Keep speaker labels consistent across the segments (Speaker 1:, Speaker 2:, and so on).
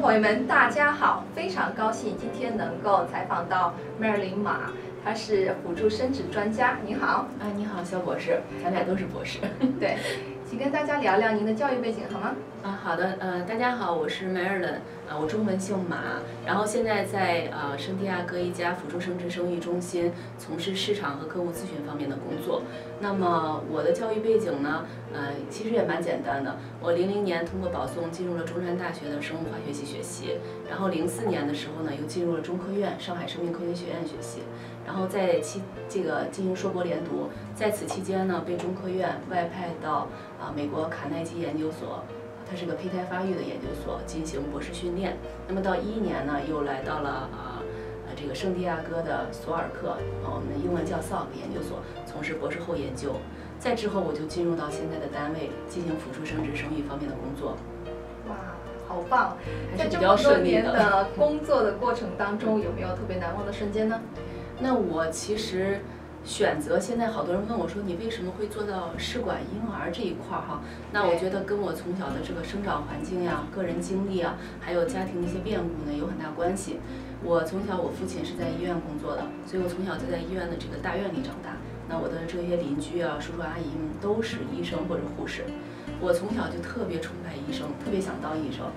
Speaker 1: 众朋友们，大家好！非常高兴今天能够采访到 Marilyn 马，她是辅助生殖专家。你好，
Speaker 2: 啊，你好，肖博士，咱俩都是博士。
Speaker 1: 对，请跟大家聊聊您的教育背景好吗？
Speaker 2: 啊，好的，呃，大家好，我是 Marilyn，呃，我中文姓马，然后现在在呃圣地亚哥一家辅助生殖生育中心从事市场和客户咨询方面的工作。那么我的教育背景呢，呃，其实也蛮简单的。我零零年通过保送进入了中山大学的生物化学系学习，然后零四年的时候呢，又进入了中科院上海生命科学学院学习，然后在期这个进行硕博连读，在此期间呢，被中科院外派到啊美国卡耐基研究所。它是个胚胎发育的研究所，进行博士训练。那么到一一年呢，又来到了啊呃这个圣地亚哥的索尔克，我们的英文叫 SOC 研究所，从事博士后研究。再之后，我就进入到现在的单位，进行辅助生殖生育方面的工作。
Speaker 1: 哇，好棒！
Speaker 2: 在这么多
Speaker 1: 年的工作的过程当中，有没有特别难忘的瞬间呢？
Speaker 2: 那我其实。选择现在好多人问我说你为什么会做到试管婴儿这一块儿哈？那我觉得跟我从小的这个生长环境呀、个人经历啊，还有家庭的一些变故呢有很大关系。我从小我父亲是在医院工作的，所以我从小就在医院的这个大院里长大。那我的这些邻居啊、叔叔阿姨们都是医生或者护士，我从小就特别崇拜医生，特别想当医生。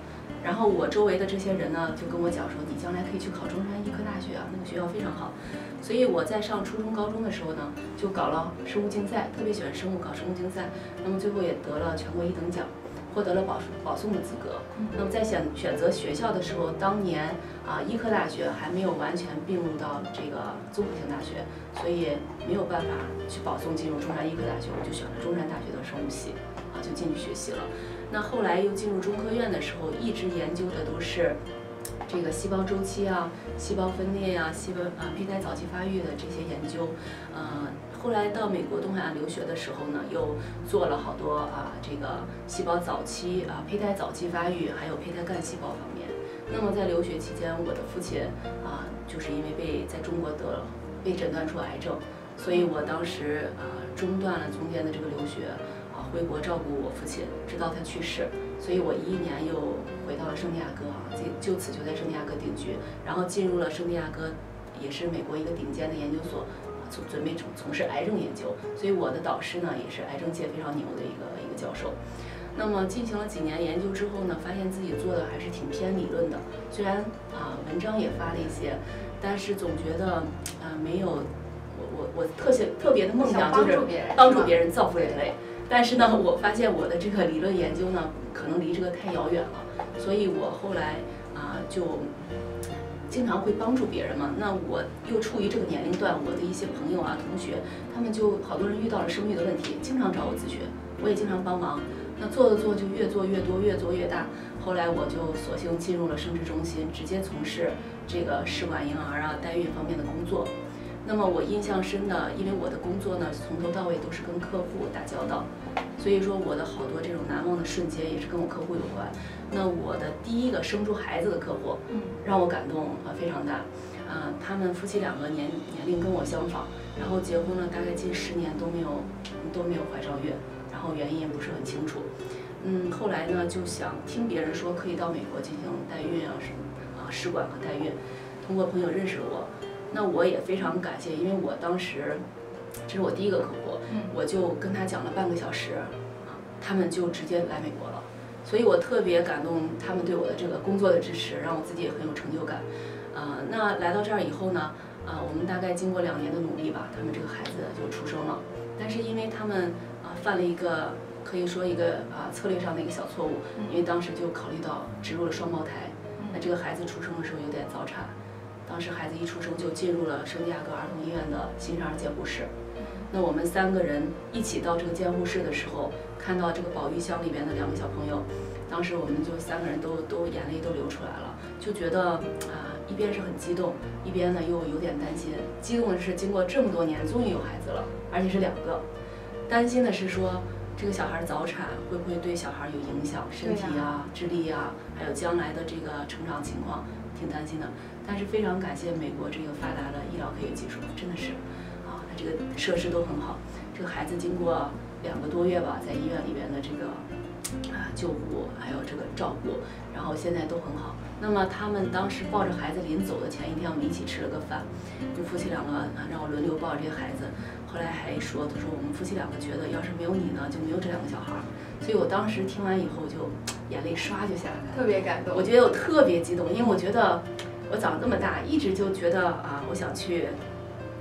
Speaker 2: 然后我周围的这些人呢，就跟我讲说，你将来可以去考中山医科大学啊，那个学校非常好。所以我在上初中、高中的时候呢，就搞了生物竞赛，特别喜欢生物，搞生物竞赛。那么最后也得了全国一等奖，获得了保保送的资格。那么在选选择学校的时候，当年啊，医科大学还没有完全并入到这个综合性大学，所以没有办法去保送进入中山医科大学，我就选了中山大学的生物系，啊，就进去学习了。那后来又进入中科院的时候，一直研究的都是这个细胞周期啊、细胞分裂呀、细胞啊胚胎早期发育的这些研究。呃，后来到美国东海岸留学的时候呢，又做了好多啊这个细胞早期啊胚胎早期发育，还有胚胎干细胞方面。那么在留学期间，我的父亲啊就是因为被在中国得了被诊断出癌症，所以我当时啊中断了中间的这个留学。回国照顾我父亲，直到他去世，所以我一一年又回到了圣地亚哥啊，就就此就在圣地亚哥定居，然后进入了圣地亚哥，也是美国一个顶尖的研究所，从准备从从事癌症研究，所以我的导师呢也是癌症界非常牛的一个一个教授。那么进行了几年研究之后呢，发现自己做的还是挺偏理论的，虽然啊文章也发了一些，但是总觉得呃没有我我我特别特别的梦想就是帮助别人造福人类。但是呢，我发现我的这个理论研究呢，可能离这个太遥远了，所以我后来啊，就经常会帮助别人嘛。那我又处于这个年龄段，我的一些朋友啊、同学，他们就好多人遇到了生育的问题，经常找我咨询，我也经常帮忙。那做着做就越做越多，越做越大。后来我就索性进入了生殖中心，直接从事这个试管婴儿啊、代孕方面的工作。那么我印象深的，因为我的工作呢，从头到尾都是跟客户打交道，所以说我的好多这种难忘的瞬间也是跟我客户有关。那我的第一个生出孩子的客户，嗯，让我感动啊非常大，啊，他们夫妻两个年年龄跟我相仿，然后结婚了大概近十年都没有都没有怀上孕，然后原因也不是很清楚，嗯，后来呢就想听别人说可以到美国进行代孕啊什么啊试管和代孕，通过朋友认识了我。那我也非常感谢，因为我当时这是我第一个客户，我就跟他讲了半个小时，啊，他们就直接来美国了，所以我特别感动他们对我的这个工作的支持，让我自己也很有成就感。呃，那来到这儿以后呢，呃，我们大概经过两年的努力吧，他们这个孩子就出生了，但是因为他们啊犯了一个可以说一个啊策略上的一个小错误，因为当时就考虑到植入了双胞胎，那这个孩子出生的时候有点早产。当时孩子一出生就进入了圣地亚哥儿童医院的新生儿监护室。那我们三个人一起到这个监护室的时候，看到这个保育箱里边的两个小朋友，当时我们就三个人都都眼泪都流出来了，就觉得啊，一边是很激动，一边呢又有点担心。激动的是经过这么多年终于有孩子了，而且是两个；担心的是说这个小孩早产会不会对小孩有影响，身体啊、智力啊，还有将来的这个成长情况。挺担心的，但是非常感谢美国这个发达的医疗科学技术，真的是，啊，它这个设施都很好。这个孩子经过两个多月吧，在医院里边的这个啊救护，还有这个照顾，然后现在都很好。那么他们当时抱着孩子临走的前一天，我们一起吃了个饭，就夫妻两个让我轮流抱着这个孩子。后来还说，他说我们夫妻两个觉得，要是没有你呢，就没有这两个小孩儿。所以我当时听完以后，就眼泪唰就下来了，
Speaker 1: 特别感动。
Speaker 2: 我觉得我特别激动，因为我觉得我长这么大，一直就觉得啊，我想去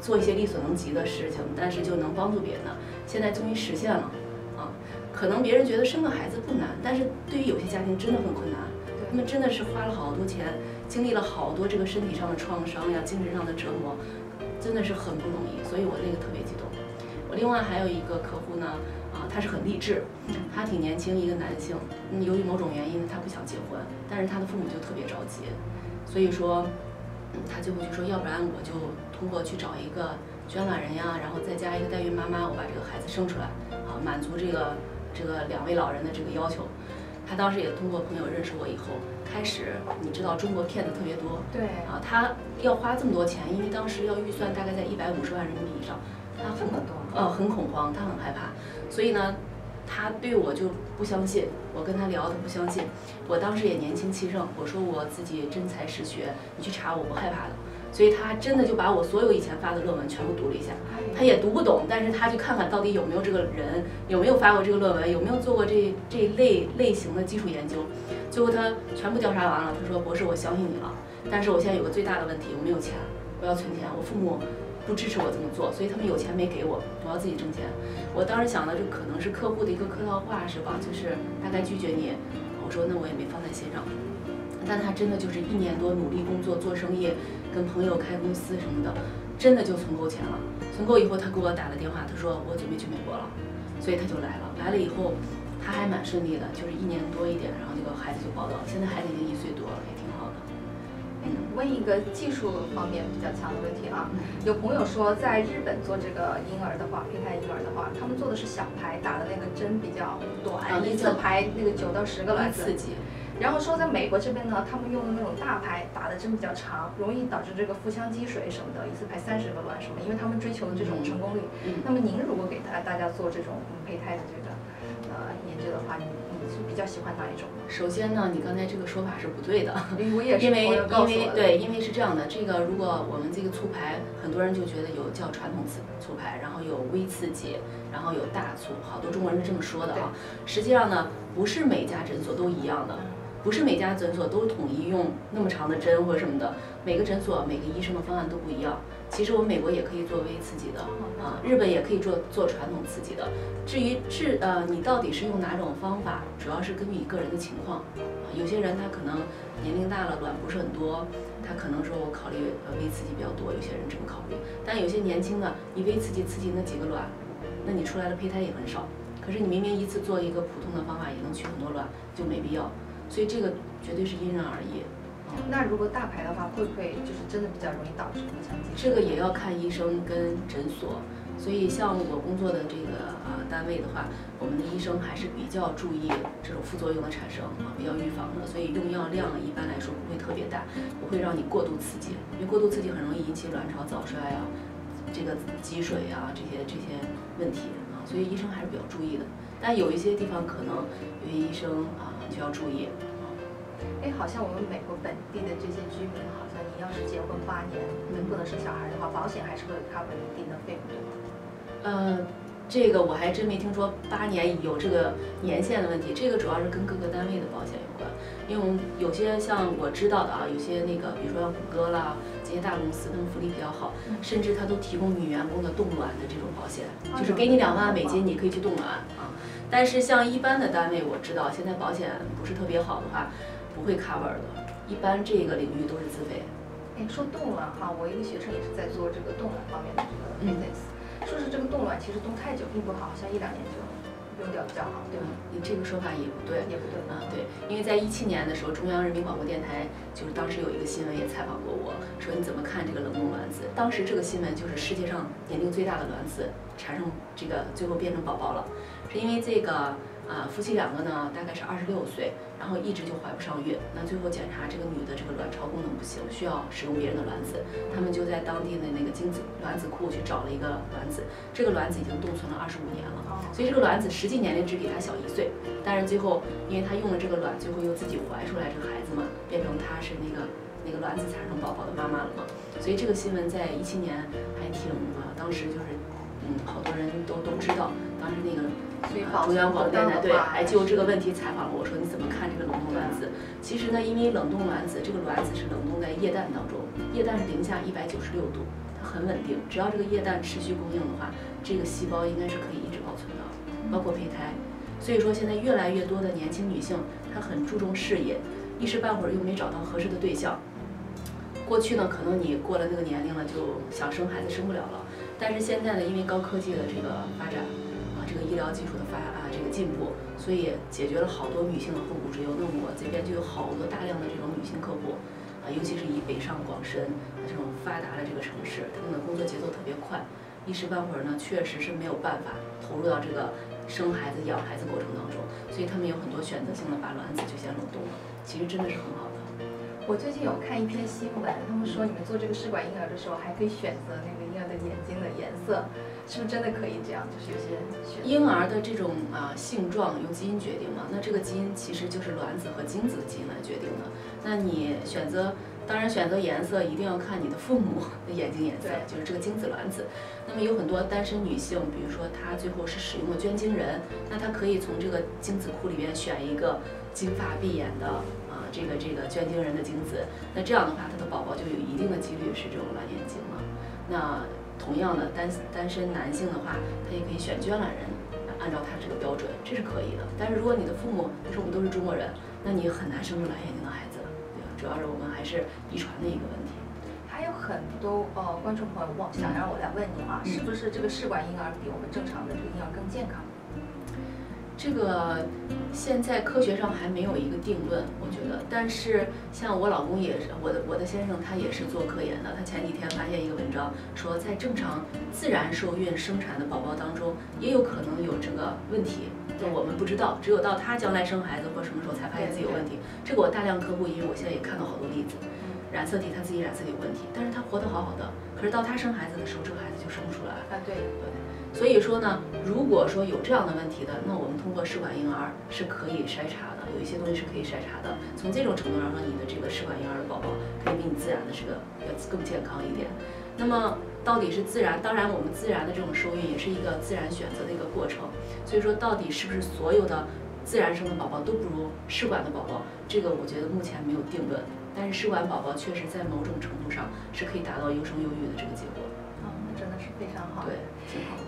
Speaker 2: 做一些力所能及的事情，但是就能帮助别人的，现在终于实现了。啊，可能别人觉得生个孩子不难，但是对于有些家庭真的很困难，他们真的是花了好多钱，经历了好多这个身体上的创伤呀，精神上的折磨，真的是很不容易。所以我那个特别激动。我另外还有一个客户呢。啊他是很励志，他挺年轻，一个男性，由于某种原因他不想结婚，但是他的父母就特别着急，所以说，他最后就说，要不然我就通过去找一个捐卵人呀，然后再加一个代孕妈妈，我把这个孩子生出来，啊，满足这个这个两位老人的这个要求。他当时也通过朋友认识我以后，开始你知道中国骗子特别多，
Speaker 1: 对，
Speaker 2: 啊，他要花这么多钱，因为当时要预算大概在一百五十万人民币以上。他
Speaker 1: 很多，
Speaker 2: 呃，很恐慌，他很害怕，所以呢，他对我就不相信。我跟他聊，他不相信。我当时也年轻气盛，我说我自己真才实学，你去查，我不害怕的。所以他真的就把我所有以前发的论文全部读了一下，他也读不懂，但是他就看看到底有没有这个人，有没有发过这个论文，有没有做过这这一类类型的基础研究。最后他全部调查完了，他说博士，我相信你了，但是我现在有个最大的问题，我没有钱，我要存钱，我父母。不支持我这么做，所以他们有钱没给我，我要自己挣钱。我当时想的，就可能是客户的一个客套话，是吧？就是大概拒绝你。我说那我也没放在心上。但他真的就是一年多努力工作做生意，跟朋友开公司什么的，真的就存够钱了。存够以后，他给我打了电话，他说我准备去美国了，所以他就来了。来了以后，他还蛮顺利的，就是一年多一点，然后这个孩子就报道，现在孩子已经一，
Speaker 1: 问一个技术方面比较强的问题啊，有朋友说在日本做这个婴儿的话，胚胎婴儿的话，他们做的是小排，打的那个针比较短，一次排那个九到十个卵子。
Speaker 2: 刺激。
Speaker 1: 然后说在美国这边呢，他们用的那种大排，打的针比较长，容易导致这个腹腔积水什么的，一次排三十个卵什么，因为他们追求的这种成功率。那么您如果给大大家做这种胚胎的这个呃研究的话，是比较喜欢哪一种？
Speaker 2: 首先呢，你刚才这个说法是不对的，
Speaker 1: 因为因
Speaker 2: 为对，因为是这样的，这个如果我们这个醋排，很多人就觉得有叫传统促促排，然后有微刺激，然后有大醋，好多中国人是这么说的啊。实际上呢，不是每家诊所都一样的。不是每家诊所都统一用那么长的针或者什么的，每个诊所每个医生的方案都不一样。其实我们美国也可以做微刺激的啊，日本也可以做做传统刺激的。至于治呃你到底是用哪种方法，主要是根据你个人的情况。有些人他可能年龄大了，卵不是很多，他可能说我考虑呃微刺激比较多。有些人这么考虑，但有些年轻的，你微刺激刺激那几个卵，那你出来的胚胎也很少。可是你明明一次做一个普通的方法也能取很多卵，就没必要。所以这个绝对是因人而异。
Speaker 1: 那如果大牌的话，会不会就是真的比较容易导致腹腔积
Speaker 2: 水？这个也要看医生跟诊所。所以像我工作的这个啊单位的话，我们的医生还是比较注意这种副作用的产生啊，比较预防的。所以用药量一般来说不会特别大，不会让你过度刺激，因为过度刺激很容易引起卵巢早衰啊，这个积水啊这些这些问题啊。所以医生还是比较注意的。但有一些地方可能有些医生啊。就要注意。
Speaker 1: 哎，好像我们美国本地的这些居民，好像你要是结婚八年能不能生小孩的话，保险还是会 cover 一定的费用对吗。
Speaker 2: 呃，这个我还真没听说八年有这个年限的问题。这个主要是跟各个单位的保险有关。因为我们有些像我知道的啊，有些那个，比如说像谷歌啦这些大公司，他们福利比较好，甚至他都提供女员工的冻卵的这种保险，就是给你两万美金，你可以去冻卵啊。但是像一般的单位，我知道现在保险不是特别好的话，不会 cover 的。一般这个领域都是自费。
Speaker 1: 哎，说冻卵哈，我一个学生也是在做这个冻卵方面的这个 business，说是这个冻卵其实冻太久并不好，像一两年就。用掉比较好，对吗？
Speaker 2: 你这个说法也不对，
Speaker 1: 也不对
Speaker 2: 啊，对，因为在一七年的时候，中央人民广播电台就是当时有一个新闻也采访过我，说你怎么看这个冷冻卵子？当时这个新闻就是世界上年龄最大的卵子产生这个最后变成宝宝了，是因为这个啊，夫妻两个呢，大概是二十六岁，然后一直就怀不上孕。那最后检查这个女的这个卵巢功能不行，需要使用别人的卵子。他们就在当地的那个精子卵子库去找了一个卵子，这个卵子已经冻存了二十五年了，所以这个卵子实际年龄只比她小一岁。但是最后，因为她用了这个卵，最后又自己怀出来这个孩子嘛，变成她是那个那个卵子产生宝宝的妈妈了嘛。所以这个新闻在一七年还挺啊，当时就是嗯，好多人都都知道，当时那个。中央广播电台对，还就这个问题采访了我说你怎么看这个冷冻卵子？其实呢，因为冷冻卵子这个卵子是冷冻在液氮当中，液氮是零下一百九十六度，它很稳定。只要这个液氮持续供应的话，这个细胞应该是可以一直保存的，包括胚胎。所以说现在越来越多的年轻女性，她很注重事业，一时半会儿又没找到合适的对象。过去呢，可能你过了那个年龄了，就想生孩子生不了了。但是现在呢，因为高科技的这个发展。这个医疗技术的发啊，这个进步，所以解决了好多女性的后顾之忧。那我这边就有好多大量的这种女性客户，啊，尤其是以北上广深这种发达的这个城市，他们的工作节奏特别快，一时半会儿呢，确实是没有办法投入到这个生孩子、养孩子过程当中，所以他们有很多选择性的把卵子就先冷冻了，其实真的是很好的。
Speaker 1: 我最近有看一篇新闻，他们说你们做这个试管婴儿的时候，还可以选择那个婴儿的眼睛的颜色。是不是真的可以这样？就是有些
Speaker 2: 婴儿的这种啊性状由基因决定嘛？那这个基因其实就是卵子和精子的基因来决定的。那你选择，当然选择颜色一定要看你的父母的眼睛颜色，就是这个精子卵子。那么有很多单身女性，比如说她最后是使用了捐精人，那她可以从这个精子库里面选一个金发碧眼的啊这个这个捐精人的精子。那这样的话，她的宝宝就有一定的几率是这种蓝眼睛了。那。同样的单单身男性的话，他也可以选捐卵人，按照他这个标准，这是可以的。但是如果你的父母，是我们都是中国人，那你很难生出蓝眼睛的孩子，对吧？主要是我们还是遗传的一个问题。
Speaker 1: 还有很多呃观众朋友问，想让我来问你啊，是不是这个试管婴儿比我们正常的这个婴儿更健康？
Speaker 2: 这个现在科学上还没有一个定论，我觉得。但是像我老公也是，我的我的先生他也是做科研的。他前几天发现一个文章，说在正常自然受孕生产的宝宝当中，也有可能有这个问题。就我们不知道，只有到他将来生孩子或什么时候才发现自己有问题。这个我大量客户，因为我现在也看到好多例子，染色体他自己染色体有问题，但是他活得好好的，可是到他生孩子的时候，这个孩子就生不出来。
Speaker 1: 啊，对对。
Speaker 2: 所以说呢，如果说有这样的问题的，那我们通过试管婴儿是可以筛查的，有一些东西是可以筛查的。从这种程度上说，你的这个试管婴儿的宝宝可以比你自然的这个要更健康一点。那么到底是自然？当然，我们自然的这种受孕也是一个自然选择的一个过程。所以说，到底是不是所有的自然生的宝宝都不如试管的宝宝？这个我觉得目前没有定论。但是试管宝宝确实在某种程度上是可以达到优生优育的这个结果。
Speaker 1: 真的是非常好。
Speaker 2: 对。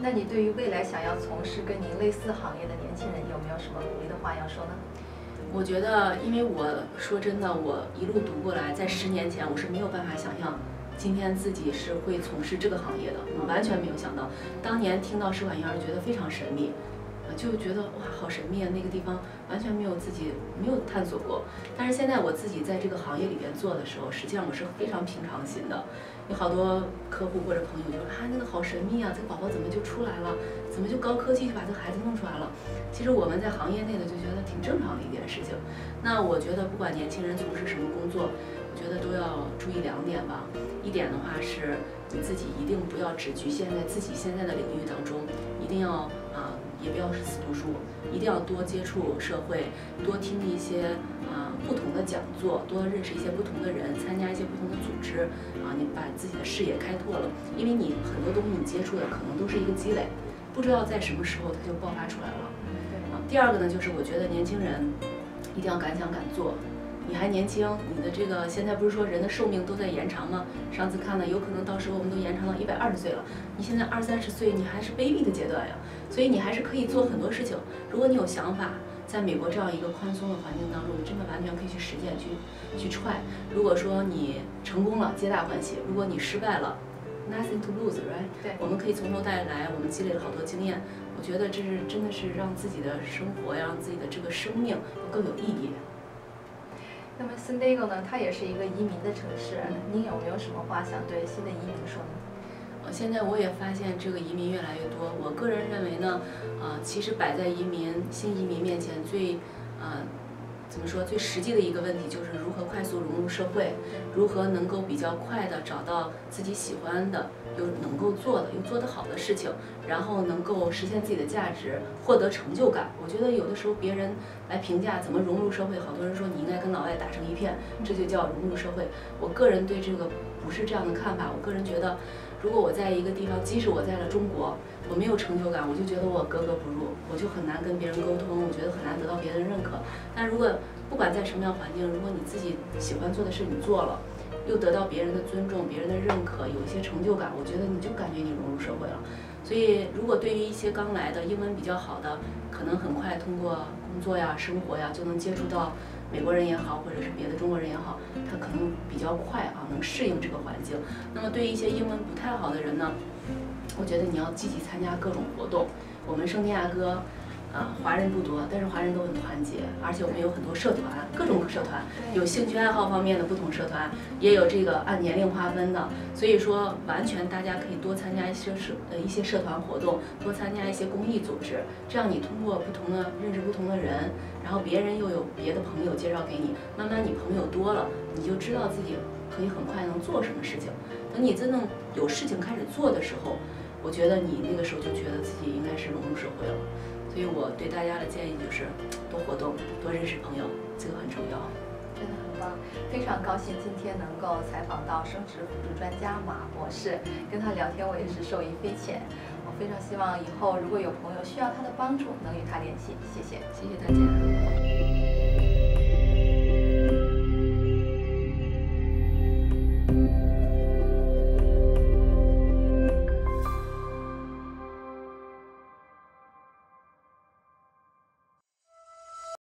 Speaker 1: 那你对于未来想要从事跟您类似行业的年轻人，有没有什么鼓励的话要说呢？
Speaker 2: 我觉得，因为我说真的，我一路读过来，在十年前我是没有办法想象，今天自己是会从事这个行业的，我完全没有想到。当年听到试管婴儿，觉得非常神秘。就觉得哇，好神秘啊！那个地方完全没有自己没有探索过。但是现在我自己在这个行业里边做的时候，实际上我是非常平常心的。有好多客户或者朋友就说啊，那个好神秘啊，这个宝宝怎么就出来了？怎么就高科技就把这孩子弄出来了？其实我们在行业内的就觉得挺正常的一件事情。那我觉得不管年轻人从事什么工作，我觉得都要注意两点吧。一点的话是，你自己一定不要只局限在自己现在的领域当中，一定要啊。也不要是死读书，一定要多接触社会，多听一些啊不同的讲座，多认识一些不同的人，参加一些不同的组织啊，你把自己的视野开拓了，因为你很多东西你接触的可能都是一个积累，不知道在什么时候它就爆发出来了。啊，第二个呢，就是我觉得年轻人一定要敢想敢做。你还年轻，你的这个现在不是说人的寿命都在延长吗？上次看了，有可能到时候我们都延长到一百二十岁了。你现在二三十岁，你还是 baby 的阶段呀，所以你还是可以做很多事情。如果你有想法，在美国这样一个宽松的环境当中，你真的完全可以去实践，去去踹。如果说你成功了，皆大欢喜；如果你失败了，nothing to lose，right？
Speaker 1: 对，
Speaker 2: 我们可以从头再来，我们积累了好多经验。我觉得这是真的是让自己的生活呀，让自己的这个生命更有意义。
Speaker 1: 那么 San Diego 呢，它也是一个移民的城市，您有没有什么话想对新的移民说呢？
Speaker 2: 呃，现在我也发现这个移民越来越多。我个人认为呢，呃，其实摆在移民新移民面前最，呃，怎么说最实际的一个问题就是如何快速融入社会，如何能够比较快的找到自己喜欢的又能够做的又做得好的事情，然后能够实现自己的价值，获得成就感。我觉得有的时候别人来评价怎么融入社会，好多人说你应该跟老外打成一片，这就叫融入社会。我个人对这个不是这样的看法，我个人觉得。如果我在一个地方，即使我在了中国，我没有成就感，我就觉得我格格不入，我就很难跟别人沟通，我觉得很难得到别人认可。但如果不管在什么样环境，如果你自己喜欢做的事你做了，又得到别人的尊重、别人的认可，有一些成就感，我觉得你就感觉你融入社会了。所以，如果对于一些刚来的英文比较好的，可能很快通过工作呀、生活呀就能接触到。美国人也好，或者是别的中国人也好，他可能比较快啊，能适应这个环境。那么对于一些英文不太好的人呢，我觉得你要积极参加各种活动。我们圣地亚哥。呃，华人不多，但是华人都很团结，而且我们有很多社团，各种社团，有兴趣爱好方面的不同社团，也有这个按年龄划分的，所以说完全大家可以多参加一些社呃一些社团活动，多参加一些公益组织，这样你通过不同的认识不同的人，然后别人又有别的朋友介绍给你，慢慢你朋友多了，你就知道自己可以很快能做什么事情。等你真正有事情开始做的时候，我觉得你那个时候就觉得自己应该是融入社会了。所以我对大家的建议就是多活动，多认识朋友，这个很重要。
Speaker 1: 真的很棒，非常高兴今天能够采访到生殖辅助专家马博士，跟他聊天我也是受益匪浅。我非常希望以后如果有朋友需要他的帮助，能与他联系。谢谢，
Speaker 2: 谢谢大家。